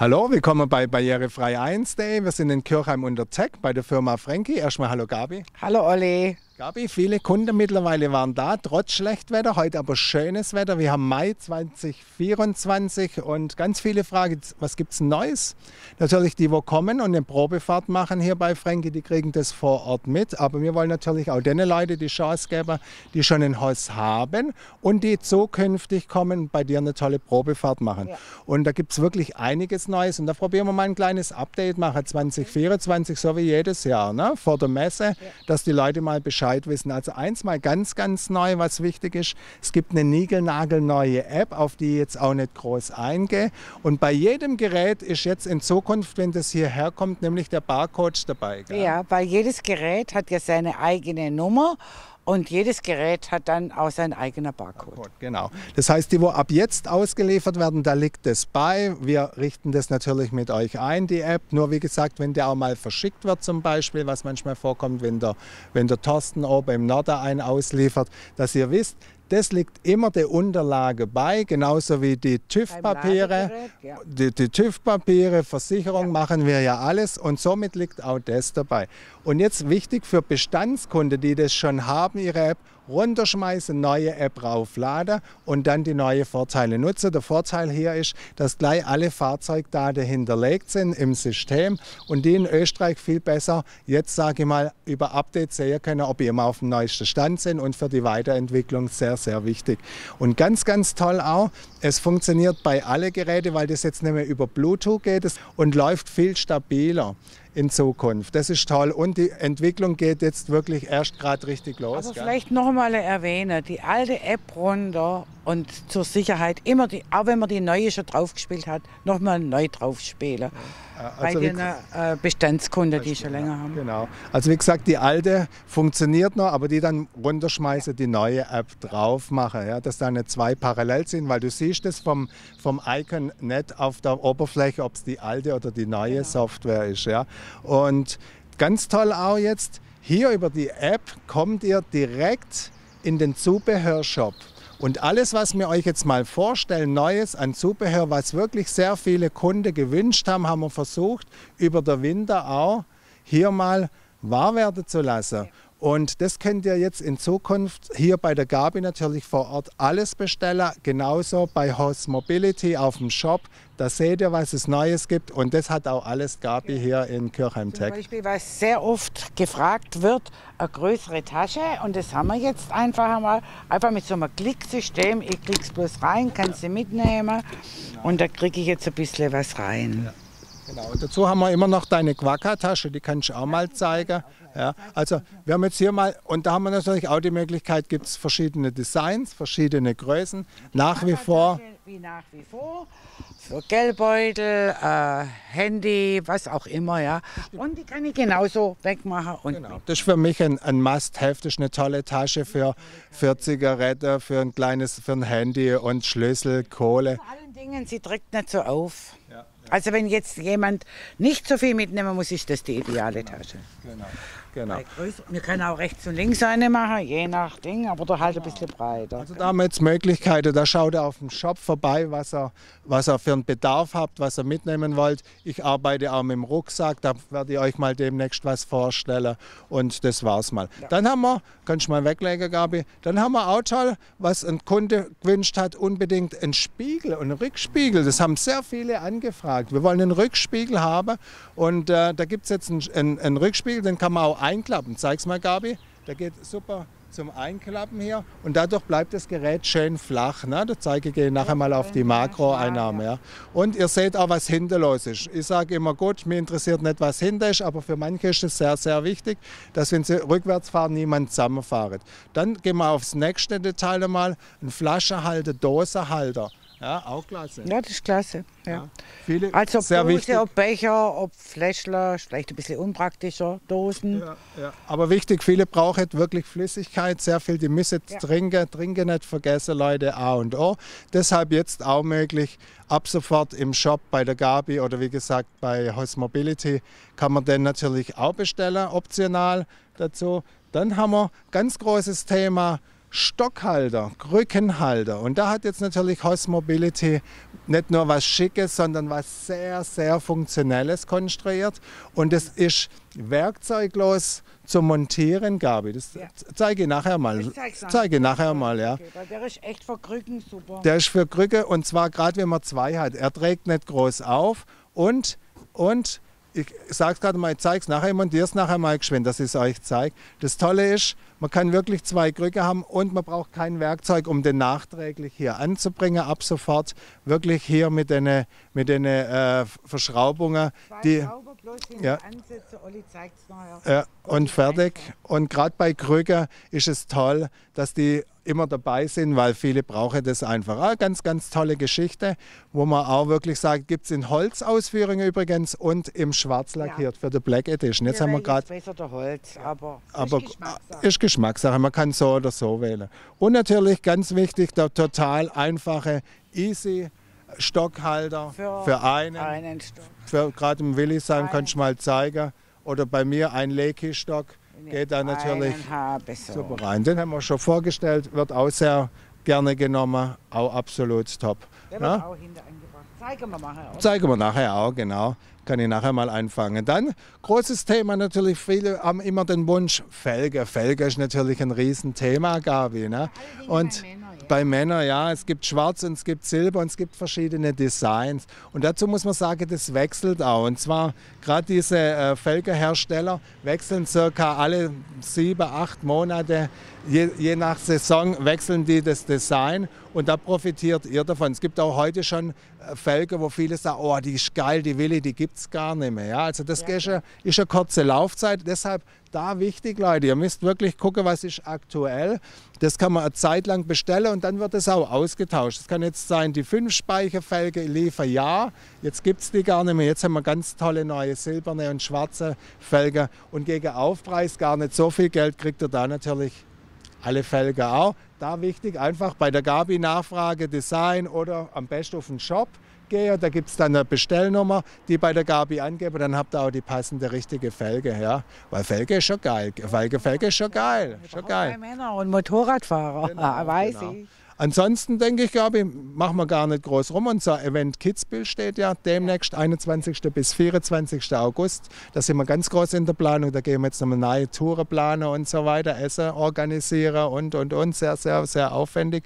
Hallo, willkommen bei Barrierefrei 1 Day. Wir sind in Kirchheim unter Tech bei der Firma Frankie. Erstmal hallo Gabi. Hallo Olli. Gabi, viele Kunden mittlerweile waren da, trotz Schlechtwetter. Heute aber schönes Wetter. Wir haben Mai 2024 und ganz viele Fragen. Was gibt es Neues? Natürlich die, wo kommen und eine Probefahrt machen hier bei Frankie, die kriegen das vor Ort mit. Aber wir wollen natürlich auch den Leute die Chance geben, die schon ein Haus haben und die zukünftig kommen, bei dir eine tolle Probefahrt machen. Ja. Und da gibt es wirklich einiges Neues. Und da probieren wir mal ein kleines Update machen 2024, so wie jedes Jahr, ne? vor der Messe, ja. dass die Leute mal Bescheid Bescheid wissen. Also eins mal ganz, ganz neu, was wichtig ist, es gibt eine niegelnagelneue App, auf die ich jetzt auch nicht groß eingehe. Und bei jedem Gerät ist jetzt in Zukunft, wenn das hierher kommt, nämlich der Barcode dabei. Gell? Ja, weil jedes Gerät hat ja seine eigene Nummer und jedes Gerät hat dann auch seinen eigenen Barcode. Genau. Das heißt, die, wo ab jetzt ausgeliefert werden, da liegt es bei. Wir richten das natürlich mit euch ein, die App. Nur wie gesagt, wenn der auch mal verschickt wird zum Beispiel, was manchmal vorkommt, wenn der, wenn der Thorsten oben im Norden einen ausliefert, dass ihr wisst, das liegt immer der Unterlage bei, genauso wie die TÜV-Papiere. Ja. Die, die TÜV-Papiere, Versicherung ja. machen wir ja alles und somit liegt auch das dabei. Und jetzt wichtig für Bestandskunden, die das schon haben, ihre App, runterschmeißen, neue App raufladen und dann die neuen Vorteile nutzen. Der Vorteil hier ist, dass gleich alle Fahrzeugdaten hinterlegt sind im System und die in Österreich viel besser jetzt sage ich mal über Updates sehen können, ob ihr immer auf dem neuesten Stand sind und für die Weiterentwicklung sehr, sehr wichtig. Und ganz, ganz toll auch, es funktioniert bei allen Geräten, weil das jetzt nicht mehr über Bluetooth geht und läuft viel stabiler in Zukunft. Das ist toll und die Entwicklung geht jetzt wirklich erst gerade richtig los. Aber vielleicht noch einmal erwähnen, die alte App runter und zur Sicherheit immer, die, auch wenn man die neue schon draufgespielt hat, nochmal neu draufspielen. Ja. Also Bei den äh, Bestandskunden, die schon länger haben. Genau. Also wie gesagt, die alte funktioniert noch, aber die dann runterschmeißen, die neue App drauf machen, ja, dass da nicht zwei parallel sind, weil du siehst es vom, vom Icon nicht auf der Oberfläche, ob es die alte oder die neue genau. Software ist. Ja. Und ganz toll auch jetzt, hier über die App kommt ihr direkt in den Zubehörshop. Und alles, was wir euch jetzt mal vorstellen, Neues an Zubehör, was wirklich sehr viele Kunden gewünscht haben, haben wir versucht, über den Winter auch hier mal wahr werden zu lassen. Und das könnt ihr jetzt in Zukunft hier bei der Gabi natürlich vor Ort alles bestellen. Genauso bei Host Mobility auf dem Shop. Da seht ihr, was es Neues gibt. Und das hat auch alles Gabi hier in Kirchheim Tech. Zum Beispiel, was sehr oft gefragt wird, eine größere Tasche. Und das haben wir jetzt einfach einmal. Einfach mit so einem Klicksystem. Ich klick's bloß rein, kann sie mitnehmen. Und da kriege ich jetzt ein bisschen was rein. Genau. Und dazu haben wir immer noch deine Quacka-Tasche, die kannst du auch mal zeigen. Ja, also wir haben jetzt hier mal, und da haben wir natürlich auch die Möglichkeit, gibt es verschiedene Designs, verschiedene Größen. Nach wie vor. Wie nach wie vor. Für Geldbeutel, äh, Handy, was auch immer, ja. Und die kann ich genauso wegmachen. Und genau. Das ist für mich ein, ein Must-Have, das ist eine tolle Tasche für, für Zigarette, für ein kleines, für ein Handy und Schlüssel, Kohle. Vor allen Dingen, sie trägt nicht so auf. Ja. Also wenn jetzt jemand nicht so viel mitnehmen muss, ist das die ideale Tasche. Genau. Genau. Wir können auch rechts und links eine machen, je nach Ding, aber da halt ein bisschen breiter. Also da haben wir jetzt Möglichkeiten, da schaut ihr auf dem Shop vorbei, was ihr, was ihr für einen Bedarf habt, was ihr mitnehmen wollt. Ich arbeite auch mit dem Rucksack, da werde ich euch mal demnächst was vorstellen und das war's mal. Ja. Dann haben wir, kannst du mal weglegen, Gabi, dann haben wir auch toll, was ein Kunde gewünscht hat, unbedingt einen Spiegel und einen Rückspiegel. Das haben sehr viele angefragt. Wir wollen einen Rückspiegel haben und äh, da gibt es jetzt einen, einen, einen Rückspiegel, den kann man auch einklappen. Zeig's mal, Gabi. Der geht super zum Einklappen hier und dadurch bleibt das Gerät schön flach. Ne? Da zeige ich nachher mal auf die Makroeinnahme. Ja. Und ihr seht auch, was hinter los ist. Ich sage immer, gut, mir interessiert nicht, was hinter ist, aber für manche ist es sehr, sehr wichtig, dass wenn sie rückwärts fahren, niemand zusammenfahrt. Dann gehen wir aufs nächste Detail einmal, ein Flaschenhalter, Dosenhalter. Ja, auch klasse. Ja, das ist klasse. Ja. ja. Viele, also sehr Dose, wichtig. ob Becher, ob Fläschler, vielleicht ein bisschen unpraktischer, Dosen. Ja, ja. Aber wichtig, viele brauchen wirklich Flüssigkeit, sehr viel, die müssen trinken, trinken nicht vergessen, Leute, A und O. Deshalb jetzt auch möglich, ab sofort im Shop bei der Gabi oder wie gesagt bei Host Mobility kann man den natürlich auch bestellen, optional dazu. Dann haben wir ganz großes Thema Stockhalter, Krückenhalter. Und da hat jetzt natürlich Hoss Mobility nicht nur was Schickes, sondern was sehr, sehr Funktionelles konstruiert. Und es ist werkzeuglos zu montieren, Gabi. Das ja. zeige ich nachher mal. Ich zeige ich nachher mal, ja. Okay, der ist echt für Krücken super. Der ist für Krücke und zwar gerade wenn man zwei hat. Er trägt nicht groß auf und, und ich sage es gerade mal, ich zeige es nachher, ich montiere es nachher mal geschwind, dass ich es euch zeige. Das Tolle ist, man kann wirklich zwei Krücke haben und man braucht kein Werkzeug, um den nachträglich hier anzubringen. Ab sofort wirklich hier mit den, mit äh, Verschraubungen. Zwei die, bloß ja. Ansätze, Olli zeigt es nachher. Ja, und fertig. Und gerade bei Krücke ist es toll, dass die immer dabei sind, weil viele brauchen das einfach. Eine ganz, ganz tolle Geschichte, wo man auch wirklich sagt, gibt es in Holzausführungen übrigens und im Schwarz lackiert ja. für die Black Edition. Jetzt ja, haben wir gerade. besser der Holz, aber, aber ist, Geschmackssache. ist Geschmackssache. Man kann so oder so wählen. Und natürlich ganz wichtig, der total einfache, easy Stockhalter für, für einen. einen Stock. Gerade im Willisheim kannst du mal zeigen. Oder bei mir ein Leki-Stock geht da natürlich super rein. Den haben wir schon vorgestellt, wird auch sehr gerne genommen, auch absolut top. Der wird auch hinter eingebracht. Zeigen wir nachher auch. Zeigen wir nachher auch, genau. Kann ich nachher mal anfangen. Dann, großes Thema natürlich, viele haben immer den Wunsch, Felge. Felge ist natürlich ein Riesenthema, Gabi. Ne? Und bei Männern, ja, es gibt Schwarz und es gibt Silber und es gibt verschiedene Designs. Und dazu muss man sagen, das wechselt auch. Und zwar gerade diese äh, Felgehersteller wechseln circa alle sieben, acht Monate je, je, nach Saison wechseln die das Design und da profitiert ihr davon. Es gibt auch heute schon äh, Felge, wo viele sagen, oh, die ist geil, die Willi, die gibt es gar nicht mehr. Ja, also das ja, ist, eine, ist eine kurze Laufzeit. Deshalb da wichtig, Leute, ihr müsst wirklich gucken, was ist aktuell. Das kann man eine Zeit lang bestellen und dann wird es auch ausgetauscht. Es kann jetzt sein, die fünf Speicherfelge liefern ja, jetzt gibt es die gar nicht mehr. Jetzt haben wir ganz tolle neue silberne und schwarze Felge und gegen Aufpreis gar nicht so viel Geld kriegt ihr da natürlich alle Felge auch. Da wichtig, einfach bei der Gabi Nachfrage, Design oder am besten auf den Shop gehen. Da gibt es dann eine Bestellnummer, die bei der Gabi angebe. Dann habt ihr auch die passende richtige Felge. Ja? Weil Felge ist schon geil. Felge, Felge ist schon geil. Schon geil. Männer und Motorradfahrer, genau, weiß genau. ich. Ansonsten denke ich, glaube ich, machen wir gar nicht groß rum. Unser Event Kitzbühel steht ja demnächst 21. bis 24. August. Da sind wir ganz groß in der Planung. Da gehen wir jetzt nochmal neue Touren planen und so weiter, Essen organisieren und, und, und. Sehr, sehr, sehr aufwendig.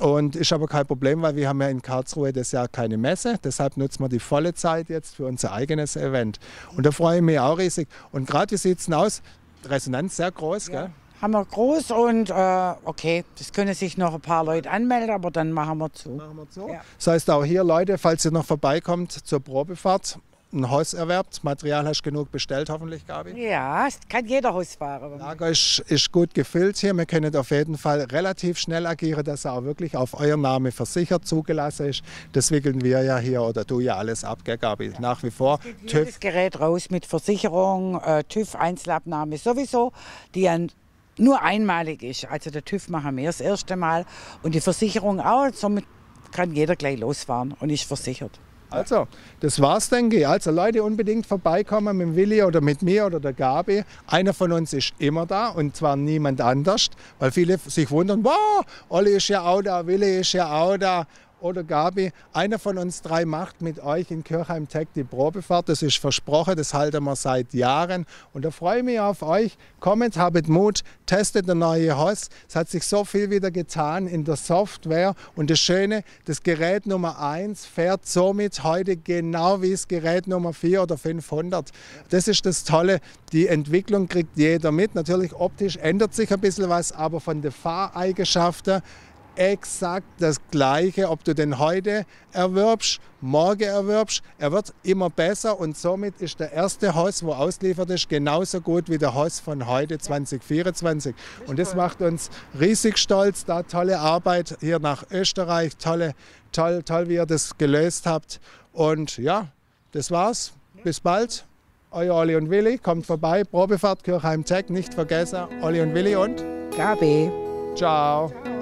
Und ist aber kein Problem, weil wir haben ja in Karlsruhe das Jahr keine Messe. Deshalb nutzen wir die volle Zeit jetzt für unser eigenes Event. Und da freue ich mich auch riesig. Und gerade, wie sieht es aus? Resonanz sehr groß, ja. gell? haben wir groß und äh, okay, das können sich noch ein paar Leute anmelden, aber dann machen wir zu. Machen wir zu. Ja. Das heißt auch hier, Leute, falls ihr noch vorbeikommt zur Probefahrt, ein Haus erwerbt. Material hast du genug bestellt, hoffentlich, Gabi? Ja, kann jeder Haus fahren. Lager ist, ist, gut gefüllt hier. Wir können auf jeden Fall relativ schnell agieren, dass er auch wirklich auf euren Namen versichert zugelassen ist. Das wickeln wir ja hier oder du ja alles ab, gell, Gabi? Ja. Nach wie vor. TÜV. Das Gerät raus mit Versicherung, äh, TÜV, Einzelabnahme sowieso, die an nur einmalig ist. Also der TÜV machen wir das erste Mal und die Versicherung auch. Somit kann jeder gleich losfahren und ist versichert. Also, das war's, denke ich. Also, Leute, unbedingt vorbeikommen mit Willi oder mit mir oder der Gabi. Einer von uns ist immer da und zwar niemand anders, weil viele sich wundern: wow, Olli ist ja auch da, Willi ist ja auch da oder Gabi, einer von uns drei macht mit euch in Kirchheim Tech die Probefahrt. Das ist versprochen, das halten wir seit Jahren. Und da freue ich mich auf euch. Kommt, habt Mut, testet eine neue Hoss. Es hat sich so viel wieder getan in der Software. Und das Schöne, das Gerät Nummer 1 fährt somit heute genau wie das Gerät Nummer 4 oder 500. Das ist das Tolle. Die Entwicklung kriegt jeder mit. Natürlich optisch ändert sich ein bisschen was, aber von den Fahreigenschaften exakt das Gleiche, ob du den heute erwirbst, morgen erwirbst. Er wird immer besser und somit ist der erste Haus, wo ausliefert ist, genauso gut wie der Haus von heute 2024. Und das macht uns riesig stolz. Da tolle Arbeit hier nach Österreich, tolle, toll, toll, wie ihr das gelöst habt. Und ja, das war's. Bis bald. Euer Olli und Willi, kommt vorbei. Probefahrt Kirchheim Tech, nicht vergessen. Olli und Willi und Gabi. Ciao. Ciao.